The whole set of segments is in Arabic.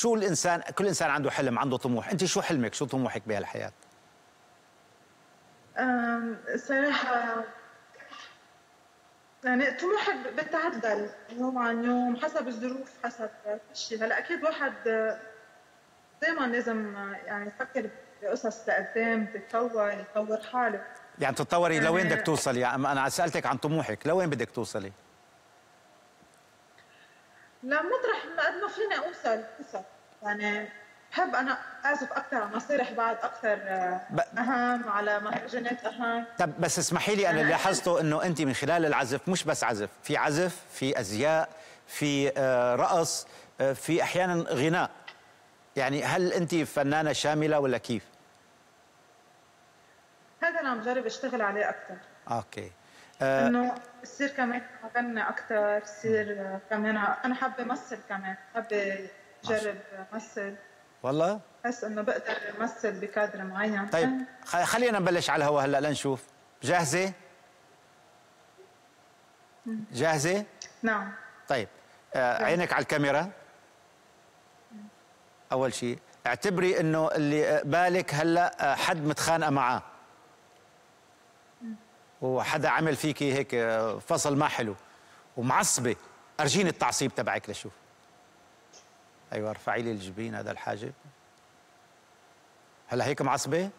شو الإنسان كل إنسان عنده حلم عنده طموح. أنت شو حلمك؟ شو طموحك بهالحياة؟ صراحة يعني طموحي بتعدل يوم عن يوم حسب الظروف حسب كل شيء هلأ أكيد واحد دائما لازم يعني يفكر بقصص لقدام تتطور يطور حاله. يعني تتطوري لوين يعني- بدك توصلي؟ يعني أنا سألتك عن طموحك لوين بدك توصلي؟ لمطرح ما قد ما فيني أوصل. أوصل. يعني بحب أنا أعزف أكثر على مسارح بعد أكثر ب- أهم على مهرجانات أهم. طب بس اسمحي لي أنا اللي لاحظته إنه أنت من خلال العزف مش بس عزف في عزف في أزياء في آه، رقص آه، في أحيانا غناء. يعني هل أنت فنانة شاملة ولا كيف؟ هذا أنا عم جرب أشتغل عليه أكثر. أوكي. آه، إنه يصير كمان اغني أكثر يصير كمان أنا حابة امثل كمان حابة أجرب امثل والله؟ بحس إنه بقدر امثل بكادر معين. طيب خلينا نبلش على الهواء هلا لنشوف. جاهزة؟ جاهزة؟ نعم. طيب آه، عينك على الكاميرا. أول شيء اعتبري إنه اللي آه، بالك هلا آه، حد متخانقة معاه. وحدا عمل فيكي هيك آه، فصل ما حلو. ومعصبة. أرجيني التعصيب تبعك لشوف أيوه ارفعي لي الجبين هذا الحاجب. هلا هيك معصبة؟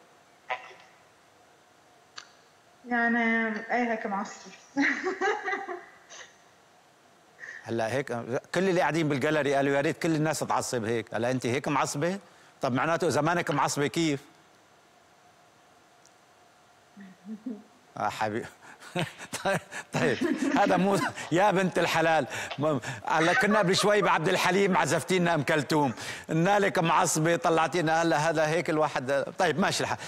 يعني اي هيك معصب. هلا هيك كل اللي قاعدين بالجاليري قالوا يا ريت كل الناس تعصب هيك. هلا أنت هيك معصبة؟ طب معناته إذا مانك معصبة كيف؟ آه حبيبي طيب طيب هذا مو يا بنت الحلال. هلا كنا قبل شوي بعبد الحليم عزفتي لنا أم كلثوم. قلنا لك معصبة طلعتينا. هلا هذا هيك الواحد طيب ماشي الحال.